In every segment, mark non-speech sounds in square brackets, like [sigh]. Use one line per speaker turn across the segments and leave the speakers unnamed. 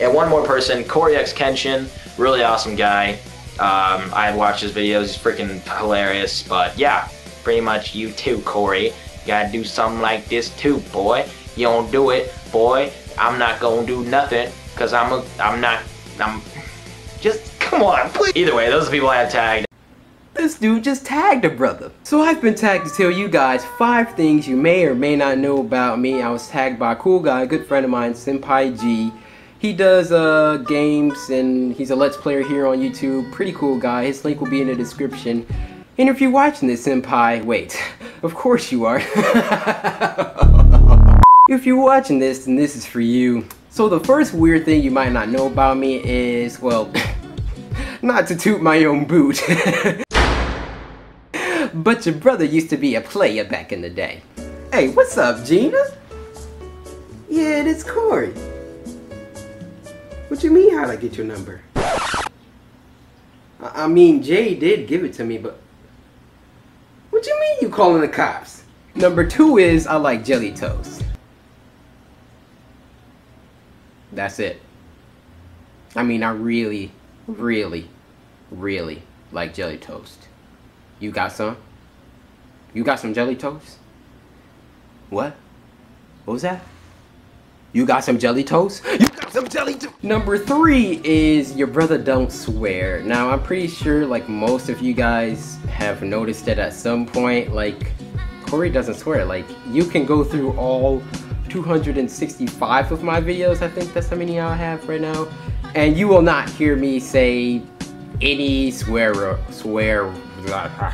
And one more person, CoryxKenshin, really awesome guy. Um, I watched his videos, he's freaking hilarious. But yeah, pretty much you too, Cory. You gotta do something like this too, boy. You don't do it, boy. I'm not gonna do nothing, cause I'm a, I'm not, I'm, just come on, please. Either way, those are the people I have tagged.
This dude just tagged a brother. So I've been tagged to tell you guys five things you may or may not know about me. I was tagged by a cool guy, a good friend of mine, Senpai G. He does uh, games and he's a Let's Player here on YouTube. Pretty cool guy. His link will be in the description. And if you're watching this, Senpai, wait, [laughs] of course you are. [laughs] if you're watching this, then this is for you. So the first weird thing you might not know about me is, well, [laughs] not to toot my own boot. but your brother used to be a player back in the day. Hey, what's up, Gina? Yeah, it's Cory. What you mean, how'd I get your number? I, mean, Jay did give it to me, but... What you mean you calling the cops? Number two is I like jelly toast. That's it. I mean, I really, really, really like jelly toast. You got some? You got some jelly toast? What? What was that? You got some jelly toast? You got some jelly toast? Number three is your brother don't swear. Now, I'm pretty sure like most of you guys have noticed it at some point. Like, Cory doesn't swear. Like, you can go through all 265 of my videos. I think that's how many I have right now. And you will not hear me say any swear, swear,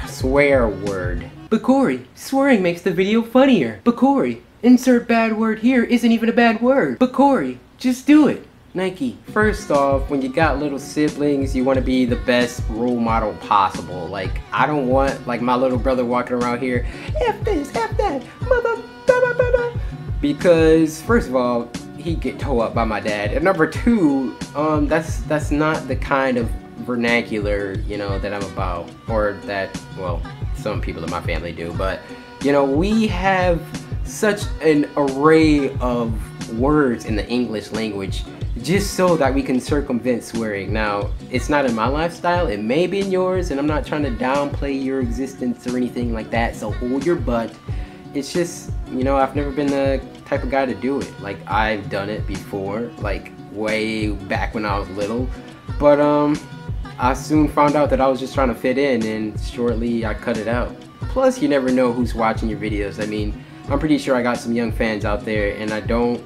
swear word. But Cory, swearing makes the video funnier. But Cory, insert bad word here isn't even a bad word. But Cory, just do it. Nike, first off, when you got little siblings, you want to be the best role model possible. Like, I don't want, like, my little brother walking around here, F this, F that, mother, da, da, da, da. Because, first of all, he get towed up by my dad. And number two, um, that's that's not the kind of vernacular, you know, that I'm about, or that, well, some people in my family do. But, you know, we have such an array of words in the English language just so that we can circumvent swearing. Now, it's not in my lifestyle, it may be in yours, and I'm not trying to downplay your existence or anything like that, so hold your butt. It's just, you know, I've never been the type of guy to do it. Like, I've done it before, like, way back when I was little, but, um, I soon found out that I was just trying to fit in, and shortly I cut it out. Plus, you never know who's watching your videos. I mean, I'm pretty sure I got some young fans out there, and I don't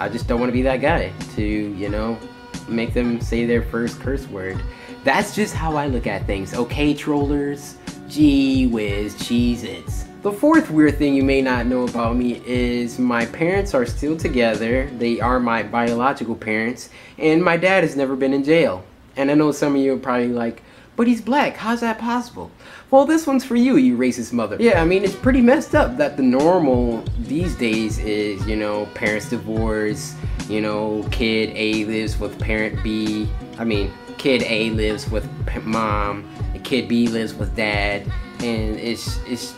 I just don't want to be that guy to, you know, make them say their first curse word. That's just how I look at things, okay, trollers? Gee whiz, Cheez-Its. The fourth weird thing you may not know about me is my parents are still together. They are my biological parents, and my dad has never been in jail. And I know some of you are probably like, but he's black, how's that possible? Well, this one's for you, you racist mother. Yeah, I mean, it's pretty messed up that the normal these days is, you know, parents divorce, you know, kid A lives with parent B. I mean, kid A lives with mom, and kid B lives with dad, and it's it's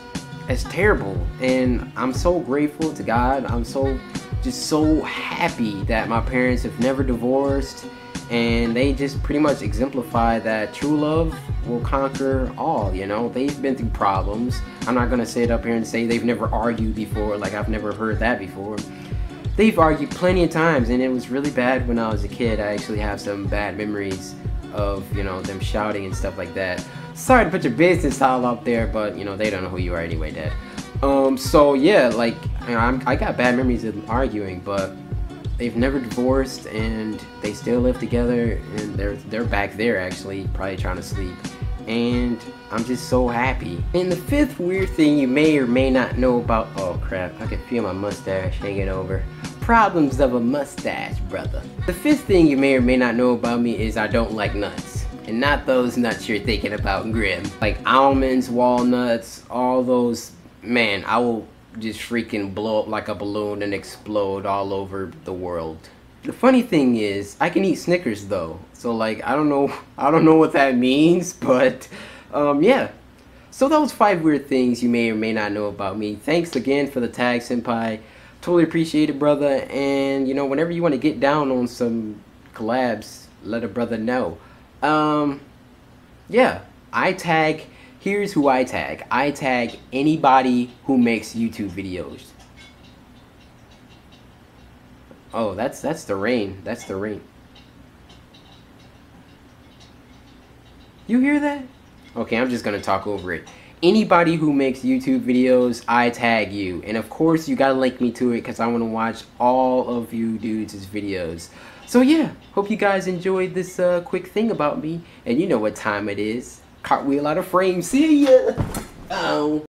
it's terrible. And I'm so grateful to God. I'm so just so happy that my parents have never divorced and they just pretty much exemplify that true love will conquer all you know? They've been through problems. I'm not gonna sit up here and say they've never argued before like i've never heard that before. They've argued plenty of times and it was really bad when i was a kid. I actually have some bad memories of you know them shouting and stuff like that. Sorry to put your business all out there but you know they don't know who you are anyway dad. Um so yeah like you know, i got bad memories of arguing but they've never divorced and they still live together and they're they're back there actually probably trying to sleep and I'm just so happy. And the fifth weird thing you may or may not know about oh crap I can feel my mustache hanging over problems of a mustache brother. The fifth thing you may or may not know about me is I don't like nuts and not those nuts you're thinking about Grim like almonds walnuts all those man I will just freaking blow up like a balloon and explode all over the world. The funny thing is, I can eat Snickers though. So like, I don't know, [laughs] I don't know what that means, [laughs] but um, yeah. So those five weird things you may or may not know about me. Thanks again for the tag, Senpai. Totally appreciate it, brother. And you know, whenever you want to get down on some collabs, let a brother know. Um, yeah, I tag. Here's who I tag. I tag anybody who makes YouTube videos. Oh, that's that's the rain. That's the rain. You hear that? Okay, I'm just gonna talk over it. Anybody who makes YouTube videos, I tag you. And of course, you gotta link me to it because I wanna watch all of you dudes' videos. So yeah, hope you guys enjoyed this uh, quick thing about me. And you know what time it is. Cartwheel out of frame. See ya! Oh.